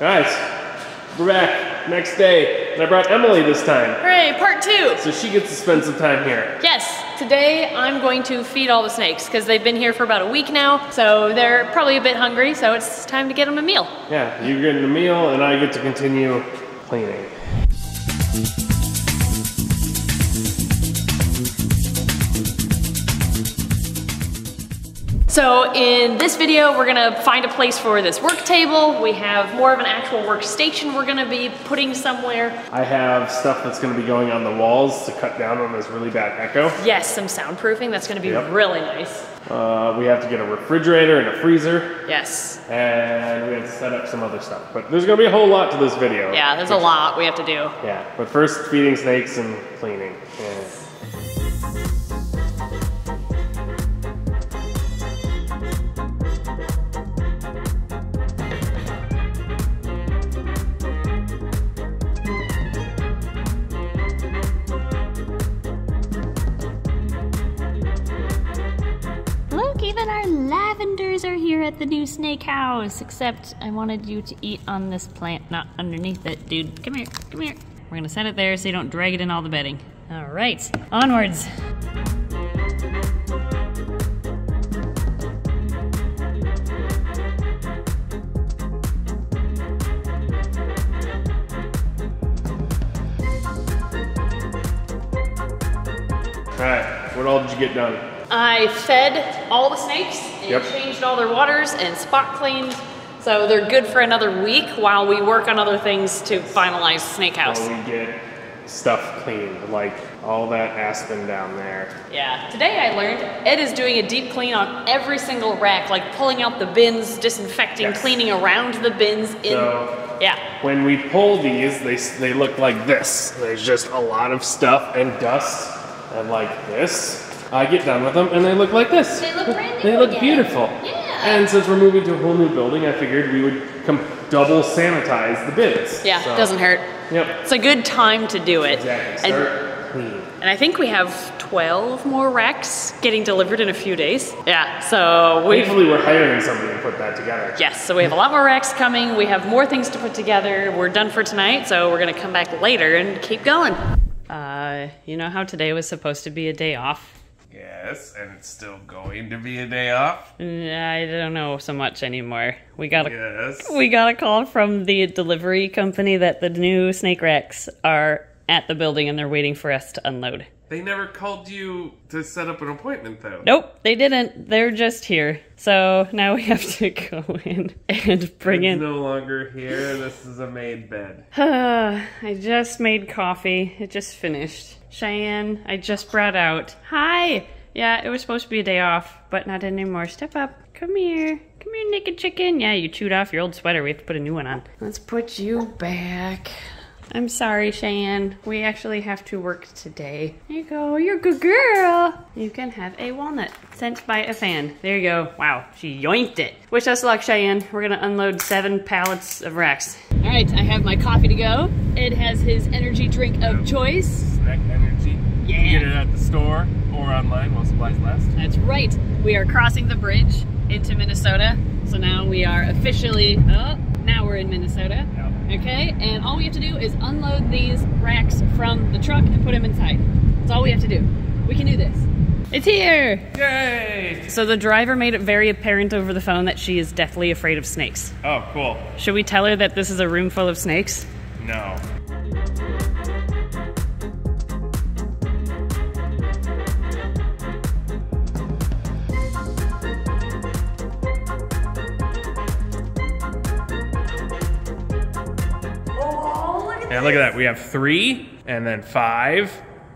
Guys, we're back next day, and I brought Emily this time, Hooray, part two. so she gets to spend some time here. Yes, today I'm going to feed all the snakes because they've been here for about a week now, so they're probably a bit hungry, so it's time to get them a meal. Yeah, you're getting a meal, and I get to continue cleaning. So in this video, we're gonna find a place for this work table. We have more of an actual workstation we're gonna be putting somewhere. I have stuff that's going to be going on the walls to cut down on this really bad echo. Yes, some soundproofing, that's gonna be Yep. really nice. Uh, we have to get a refrigerator and a freezer, Yes. and we have to set up some other stuff. But there's going to be a whole lot to this video. Yeah, there's a lot we have to do. Yeah, but first feeding snakes and cleaning. Yeah. The new snake house. Except I wanted you to eat on this plant, not underneath it, dude. Come here, come here. We're gonna set it there so you don't drag it in all the bedding. All right, onwards. All right, what all did you get done? I fed all the snakes and Yep. changed all their waters and spot cleaned. So they're good for another week while we work on other things to finalize Snake House. While we get stuff cleaned, like all that aspen down there. Yeah, today I learned Ed is doing a deep clean on every single rack, like pulling out the bins, disinfecting, Yes. cleaning around the bins. In So- yeah, When we pull these, they, they look like this. There's just a lot of stuff and dust and like this. I get done with them and they look like this. They look brand They look again. beautiful. Yeah. And since we're moving to a whole new building, I figured we would come double sanitize the bins. yeah, So, doesn't hurt. Yep. It's a good time to do it. Exactly. And, Start clean. and I think we have 12 more racks getting delivered in a few days. Yeah, so we've Hopefully, we're hiring somebody to put that together. Yes, so we have a lot more racks coming. We have more things to put together. We're done for tonight, so we're gonna come back later and keep going. Uh, you know how today was supposed to be a day off? Yes, and it's still going to be a day off. I don't know so much anymore. We got a Yes. we got a call from the delivery company that the new snake racks are at the building and they're waiting for us to unload. They never called you to set up an appointment, though. Nope, they didn't. They're just here. So now we have to go in and bring It's in no longer here. This is a made bed. I just made coffee. It just finished. Cheyenne, I just brought out. Hi! Yeah, it was supposed to be a day off, but not anymore. Step up. Come here. Come here, naked chicken. Yeah, you chewed off your old sweater. We have to put a new one on. Let's put you back. I'm sorry, Cheyenne. We actually have to work today. There you go. You're a good girl. You can have a walnut sent by a fan. There you go. Wow, she yoinked it. Wish us luck, Cheyenne. We're gonna unload seven pallets of racks. All right, I have my coffee to go. Ed has his energy drink of choice. Snack energy. Yeah. Get it at the store or online while supplies last. That's right. We are crossing the bridge into Minnesota. So now we are officially, oh, now we're in Minnesota. Yep. Okay, and all we have to do is unload these racks from the truck and put them inside. That's all we have to do. We can do this. It's here! Yay! So the driver made it very apparent over the phone that she is deathly afraid of snakes. Oh, cool. Should we tell her that this is a room full of snakes? No. Yeah, look at that. We have three, and then five,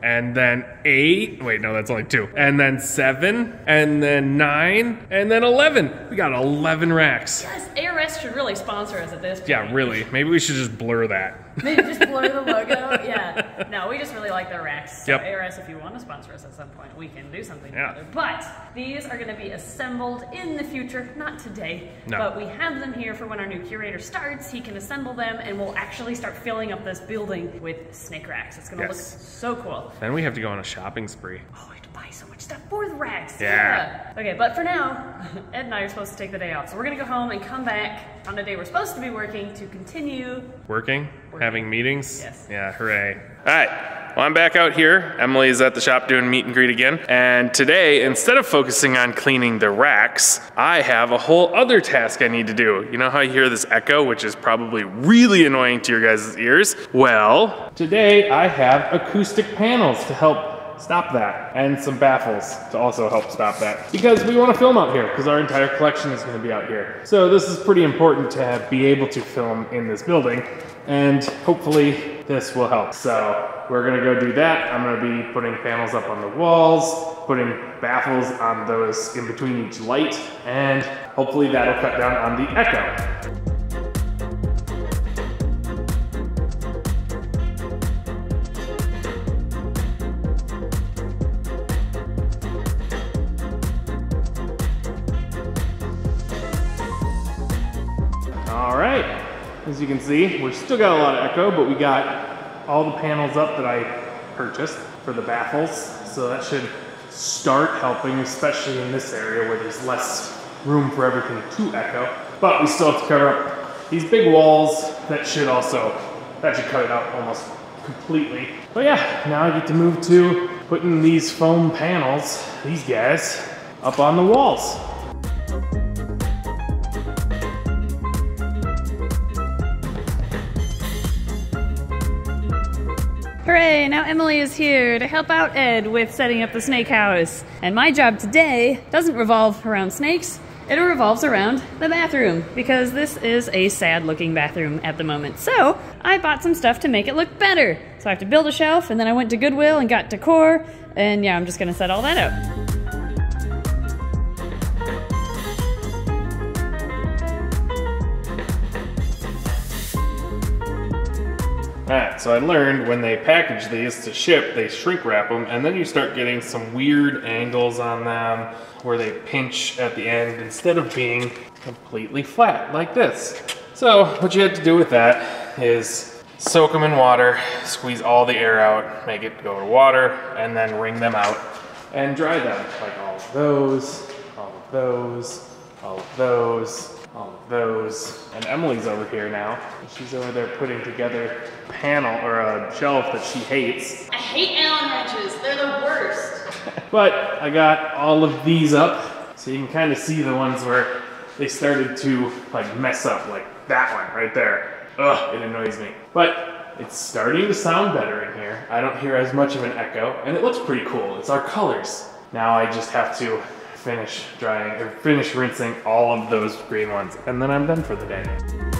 and then eight. Wait, no, that's only two. And then seven, and then nine, and then 11. We got 11 racks. Yes, ARS should really sponsor us at this point. Yeah, really. Maybe we should just blur that. Maybe just blur the logo. Yeah. No, we just really like their racks. So Yep. ARS, if you want to sponsor us at some point, we can do something Yeah. together. But these are going to be assembled in the future, not today. No. But we have them here for when our new curator starts. He can assemble them, and we'll actually start filling up this building with snake racks. It's going to Yes. look so cool. Then we have to go on a shopping spree. Oh, we have to buy buy so much stuff for the racks. Yeah. Okay, but for now, Ed and I are supposed to take the day off. So we're gonna go home and come back on the day we're supposed to be working to continue. Working? Having meetings? Yes. Yeah, hooray. All right. Well, I'm back out here. Emily is at the shop doing meet and greet again. And today, instead of focusing on cleaning the racks, I have a whole other task I need to do. You know how you hear this echo, which is probably really annoying to your guys' ears? Well, today I have acoustic panels to help stop that and some baffles to also help stop that because we want to film out here because our entire collection is going to be out here so this is pretty important to have be able to film in this building and hopefully this will help so we're to go do that. I'm to be putting panels up on the walls putting baffles on those in between each light and hopefully that'll cut down on the echo. All right, as you can see, we've still got a lot of echo, but we got all the panels up that I purchased for the baffles. So that should start helping, especially in this area where there's less room for everything to echo. But we still have to cover up these big walls that should also, that should cut it out almost completely. But yeah, now I get to move to putting these foam panels, these guys, up on the walls. Hooray! Now Emily is here to help out Ed with setting up the snake house. And my job today doesn't revolve around snakes, it revolves around the bathroom because this is a sad looking bathroom at the moment. So I bought some stuff to make it look better. So I have to build a shelf and then I went to Goodwill and got decor. And yeah, I'm just gonna set all that up. So I learned when they package these to ship, they shrink wrap them, and then you start getting some weird angles on them where they pinch at the end instead of being completely flat like this. So what you had to do with that is soak them in water, squeeze all the air out, make it go to water, and then wring them out and dry them. Like all of those, all of those, all of those, all of those. And Emily's over here now. She's over there putting together a panel or a shelf that she hates. I hate Allen wrenches, they're the worst. But I got all of these up so you can kind of see the ones where they started to like mess up, like that one right there. Ugh, it annoys me. But it's starting to sound better in here. I don't hear as much of an echo, and it looks pretty cool. It's our colors. Now I just have to finish drying or finish rinsing all of those green ones, and then I'm done for the day.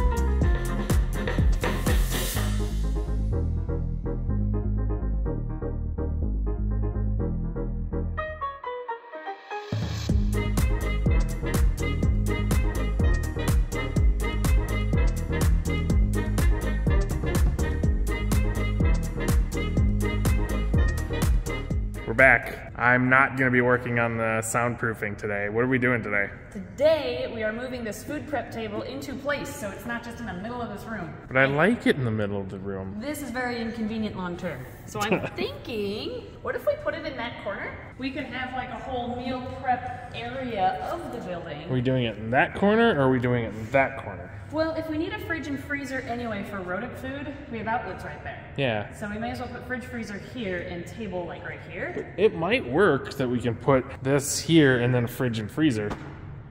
We're back. I'm not gonna be working on the soundproofing today. What are we doing today? Today, we are moving this food prep table into place so it's not just in the middle of this room. But I like it in the middle of the room. This is very inconvenient long term. So I'm thinking, what if we put it in that corner? We could have like a whole meal prep area of the building. Are we doing it in that corner or are we doing it in that corner? Well, if we need a fridge and freezer anyway for rodent food, we have outlets right there. Yeah. So we may as well put fridge freezer here and table like right here. It might work that we can put this here and then fridge and freezer.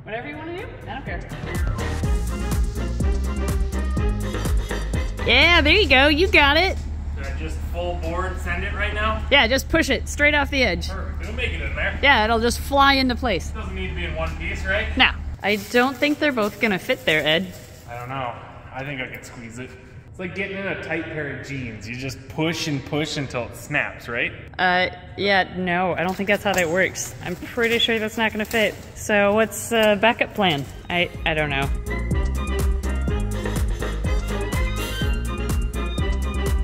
Whatever you want to do, I don't care. Yeah, there you go. You got it. Should I just full board send it right now? Yeah, just push it straight off the edge. Perfect. It'll make it in there. Yeah, it'll just fly into place. Doesn't need to be in one piece, right? Now, I don't think they're both gonna fit there, Ed. Don't know. I think I can squeeze it. It's like getting in a tight pair of jeans. You just push and push until it snaps, right? Uh, yeah, no, I don't think that's how that works. I'm pretty sure that's not gonna fit. So what's the backup plan? I, I don't know.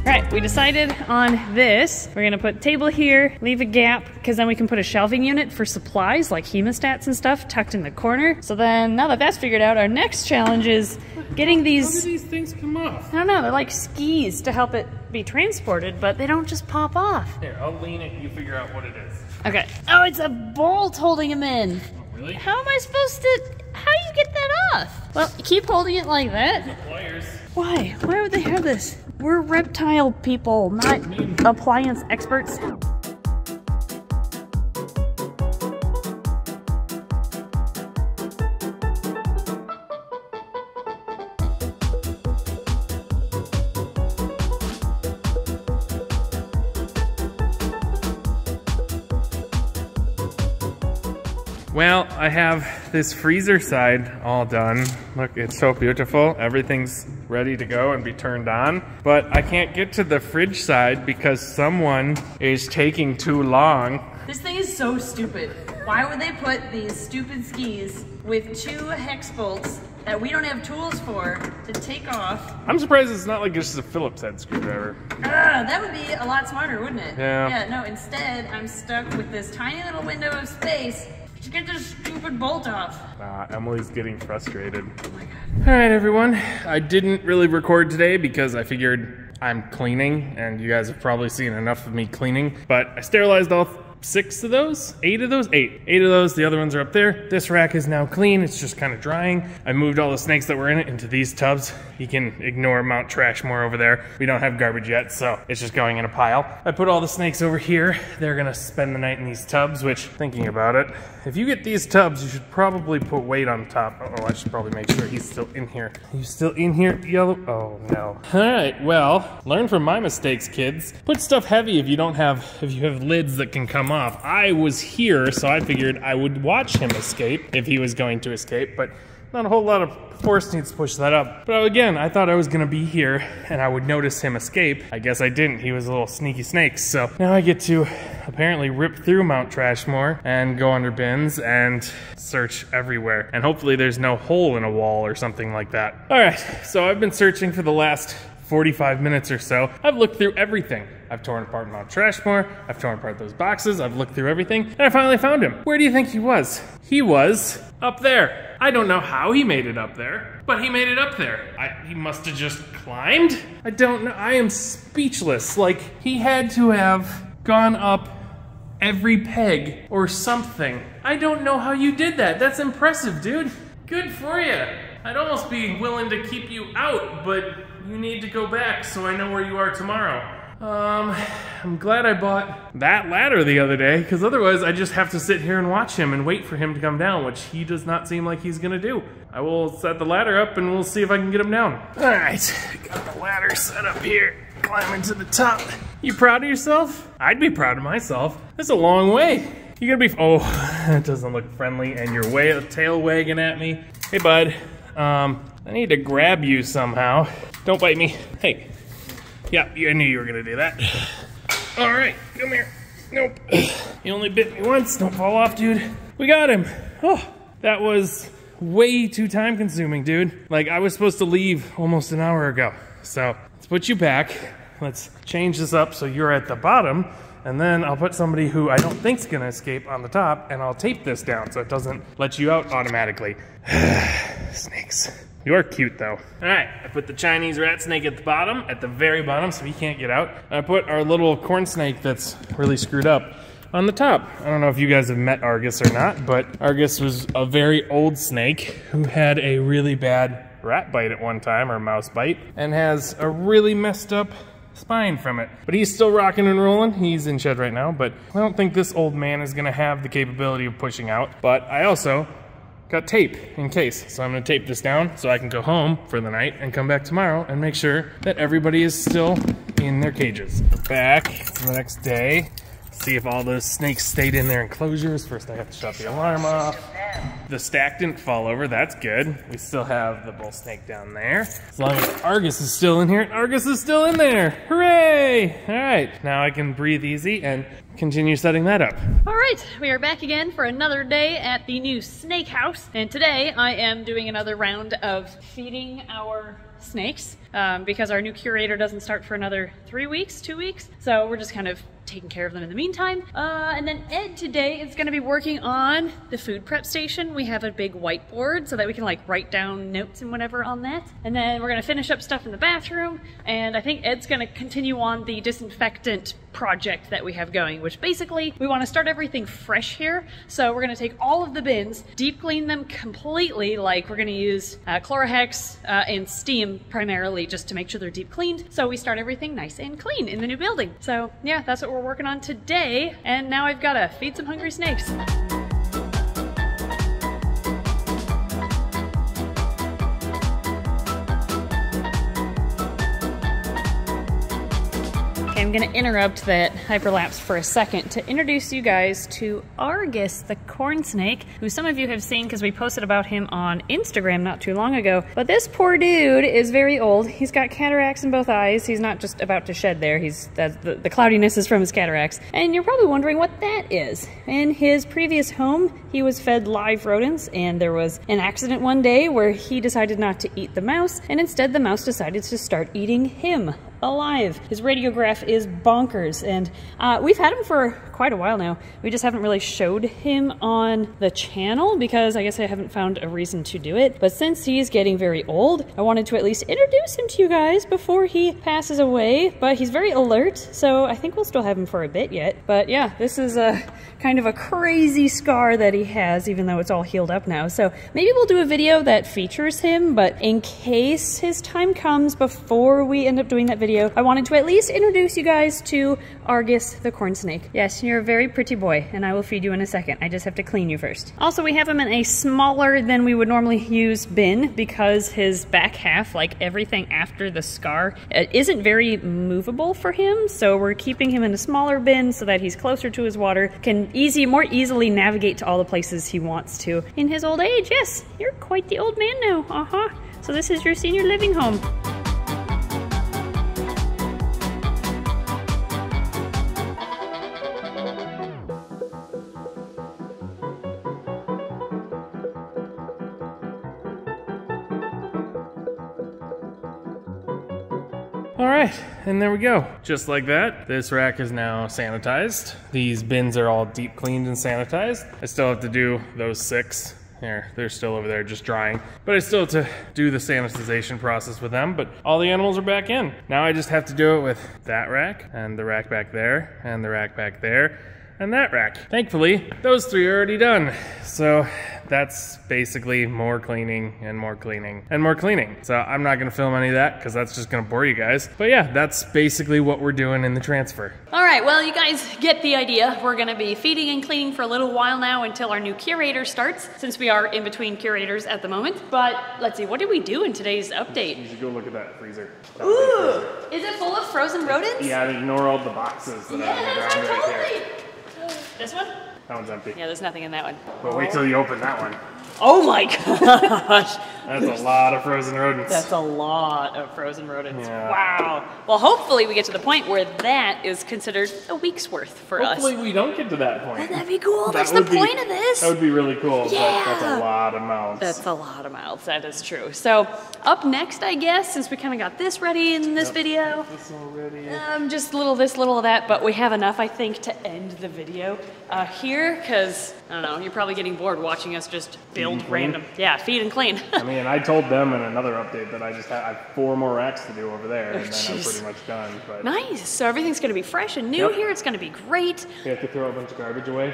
Right, we decided on this. We're gonna put table here, leave a gap, because then we can put a shelving unit for supplies like hemostats and stuff tucked in the corner. So then, now that that's figured out, our next challenge is getting How do these. these things come off? I don't know, they're like skis to help it be transported, but they don't just pop off. Here, I'll lean it. You figure out what it is. Okay. Oh, it's a bolt holding him in. Oh, really? How am I supposed to? How do you get that off? Well, keep holding it like that. Pliers. Why? Why would they have this? We're reptile people, not appliance experts. Well, I have this freezer side all done. Look, it's so beautiful. Everything's ready to go and be turned on. But I can't get to the fridge side because someone is taking too long. This thing is so stupid. Why would they put these stupid skis with two hex bolts that we don't have tools for to take off? I'm surprised it's not like just a Phillips head screwdriver. Ah, that would be a lot smarter, wouldn't it? Yeah. Yeah, no, instead, I'm stuck with this tiny little window of space to get this stupid bolt off. Uh, Emily's getting frustrated. All right, everyone. I didn't really record today because I figured I'm cleaning, and you guys have probably seen enough of me cleaning. But I sterilized all six of those, eight of those, eight, eight of those. The other ones are up there. This rack is now clean. It's just kind of drying. I moved all the snakes that were in it into these tubs. You can ignore Mount Trashmore over there. We don't have garbage yet, so it's just going in a pile. I put all the snakes over here. They're gonna spend the night in these tubs. Which, thinking about it, if you get these tubs, you should probably put weight on top. Oh, I should probably make sure he's still in here. He's still in here, yellow. Oh no. All right. Well, learn from my mistakes, kids. Put stuff heavy if you don't have if you have lids that can come off. I was here, so I figured I would watch him escape if he was going to escape, but not a whole lot of force needs to push that up. But again, I thought I was gonna be here and I would notice him escape. I guess I didn't. He was a little sneaky snake. So now I get to apparently rip through Mount Trashmore and go under bins and search everywhere. And hopefully there's no hole in a wall or something like that. All right, so I've been searching for the last 45 minutes or so. I've looked through everything. I've torn apart Mount Trashmore, I've torn apart those boxes, I've looked through everything, and I finally found him. Where do you think he was? He was up there. I don't know how he made it up there, but he made it up there. I, he must have just climbed? I don't know. I am speechless. Like, he had to have gone up every peg or something. I don't know how you did that. That's impressive, dude. Good for you. I'd almost be willing to keep you out, but you need to go back so I know where you are tomorrow. Um, I'm glad I bought that ladder the other day, because otherwise I just have to sit here and watch him and wait for him to come down, which he does not seem like he's gonna do. I will set the ladder up and we'll see if I can get him down. Alright, got the ladder set up here. Climbing to the top. You proud of yourself? I'd be proud of myself. That's a long way. You gonna be, oh, that doesn't look friendly, and you're way, tail wagging at me. Hey, bud, um, I need to grab you somehow. Don't bite me. Hey, yeah, I knew you were gonna do that. All right, come here. Nope. You only bit me once. Don't fall off, dude. We got him. Oh, that was way too time consuming, dude. Like, I was supposed to leave almost an hour ago. So, let's put you back. Let's change this up so you're at the bottom. And then I'll put somebody who I don't think's gonna escape on the top, and I'll tape this down so it doesn't let you out automatically. Snakes. You are cute though. All right, I put the Chinese rat snake at the bottom, at the very bottom, so he can't get out. I put our little corn snake that's really screwed up on the top. I don't know if you guys have met Argus or not, but Argus was a very old snake who had a really bad rat bite at one time, or mouse bite, and has a really messed up spine from it. But he's still rocking and rolling. He's in shed right now, but I don't think this old man is gonna have the capability of pushing out. But I also got tape in case. So I'm gonna tape this down so I can go home for the night and come back tomorrow and make sure that everybody is still in their cages. Back the next day, see if all those snakes stayed in their enclosures. First I have to shut the alarm off. The stack didn't fall over, that's good. We still have the bull snake down there. As long as Argus is still in here, Argus is still in there. Hooray! All right, now I can breathe easy and continue setting that up. All right, we are back again for another day at the new snake house. And today I am doing another round of feeding our snakes um, because our new curator doesn't start for another three weeks, two weeks. So we're just kind of taking care of them in the meantime. Uh, and then Ed today is going to be working on the food prep station. We have a big whiteboard so that we can like write down notes and whatever on that. And then we're going to finish up stuff in the bathroom. And I think Ed's going to continue on the disinfectant project that we have going, which basically we want to start everything fresh here. So we're going to take all of the bins, deep clean them completely, like we're going to use uh, Chlorohex uh, and steam primarily just to make sure they're deep cleaned. So we start everything nice and clean in the new building. So yeah, that's what we're working on today. And now I've got to feed some hungry snakes. I'm gonna interrupt that hyperlapse for a second to introduce you guys to Argus, the corn snake, who some of you have seen because we posted about him on Instagram not too long ago. But this poor dude is very old. He's got cataracts in both eyes. He's not just about to shed there. He's the, the cloudiness is from his cataracts. And you're probably wondering what that is. In his previous home, he was fed live rodents, and there was an accident one day where he decided not to eat the mouse, and instead the mouse decided to start eating him alive. His radiograph is bonkers, and uh, we've had him for quite a while now. We just haven't really showed him on the channel because I guess I haven't found a reason to do it. But since he's getting very old, I wanted to at least introduce him to you guys before he passes away. But he's very alert, so I think we'll still have him for a bit yet. But yeah, this is a kind of a crazy scar that he has, even though it's all healed up now. So maybe we'll do a video that features him, but in case his time comes before we end up doing that video, I wanted to at least introduce you guys to Argus the corn snake. Yes, you're a very pretty boy, and I will feed you in a second. I just have to clean you first. Also, we have him in a smaller than we would normally use bin because his back half, like everything after the scar, isn't very movable for him. So we're keeping him in a smaller bin so that he's closer to his water, can easy, more easily navigate to all the places he wants to in his old age. Yes, you're quite the old man now. Uh-huh. So this is your senior living home. And there we go. Just like that, this rack is now sanitized. These bins are all deep cleaned and sanitized. I still have to do those six. There, they're still over there just drying. But I still have to do the sanitization process with them, but all the animals are back in. Now I just have to do it with that rack, and the rack back there, and the rack back there, and that rack. Thankfully, those three are already done. So that's basically more cleaning and more cleaning and more cleaning. So I'm not gonna film any of that because that's just gonna bore you guys. But yeah, that's basically what we're doing in the transfer. All right, well, you guys get the idea. We're gonna be feeding and cleaning for a little while now until our new curator starts, since we are in between curators at the moment. But let's see, what did we do in today's update? You should go look at that freezer. Ooh, is it full of frozen rodents? Yeah, ignore all the boxes that are on the Yes, ground right there. This one? That one's empty. Yeah, there's nothing in that one. But wait till you open that one. Oh my gosh. That's a lot of frozen rodents. That's a lot of frozen rodents. Yeah. Wow. Well, hopefully we get to the point where that is considered a week's worth for Hopefully us. Hopefully we don't get to that point. Wouldn't That'd be cool. That That's the be- point of this. That would be really cool, but that's a lot of mouths. That's a lot of mouths. That is true. So up next, I guess, since we kind of got this ready in this video, This already. um, just little this, little that, but we have enough, I think, to end the video uh, here, because, I don't know, you're probably getting bored watching us just build and clean? random, yeah, feed and clean. I mean, I told them in another update that I just have, I have four more racks to do over there, and then I'm pretty much done. But nice. So everything's going to be fresh and new Yep. here. It's going to be great. we have to throw a bunch of garbage away.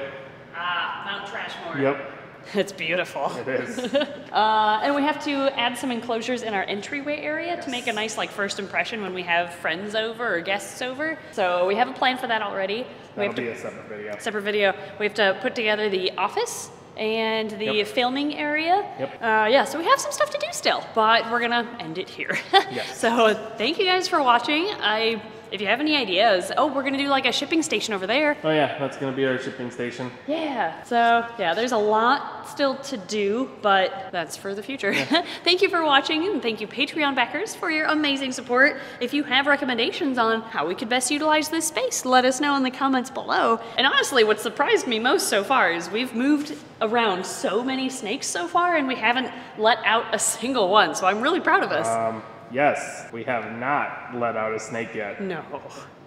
Ah, Mount Trashmore. Yep, It's beautiful. it is. Uh, and we have to add some enclosures in our entryway area to make a nice like first impression when we have friends over or guests over. So we have a plan for that already. That'll have to be a separate video. separate video. We have to put together the office and the Yep. filming area. Yep. Uh, yeah, so we have some stuff to do still, but we're gonna end it here. Yes. So thank you guys for watching. I, if you have any ideas, oh, we're gonna do like a shipping station over there. Oh yeah, that's gonna be our shipping station. Yeah. So yeah, there's a lot still to do, but that's for the future. thank you for watching, and thank you Patreon backers for your amazing support. If you have recommendations on how we could best utilize this space, let us know in the comments below. And honestly, what surprised me most so far is we've moved around so many snakes so far, and we haven't let out a single one. So I'm really proud of us. Um, yes, we have not let out a snake yet. No.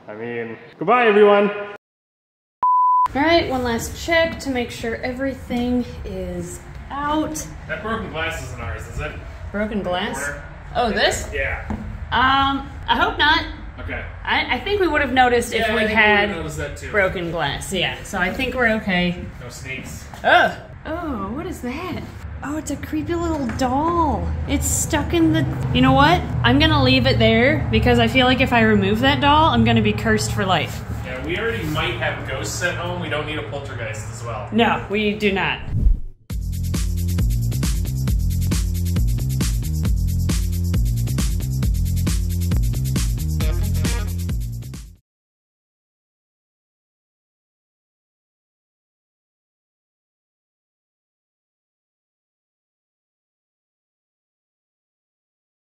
I mean, goodbye, everyone. All right, one last check to make sure everything is out. That broken glass isn't ours, is it? Broken glass. Corner? Oh, this? Yeah. Um, I hope not. Okay. I, I think we would have noticed if Yeah, I we had would've noticed that too. broken glass. Yeah, so I think we're okay. No snakes. Oh. Oh, what is that? Oh, it's a creepy little doll. It's stuck in the. You know what? I'm gonna leave it there because I feel like if I remove that doll, I'm gonna be cursed for life. Yeah, we already might have ghosts at home. We don't need a poltergeist as well. No, we do not.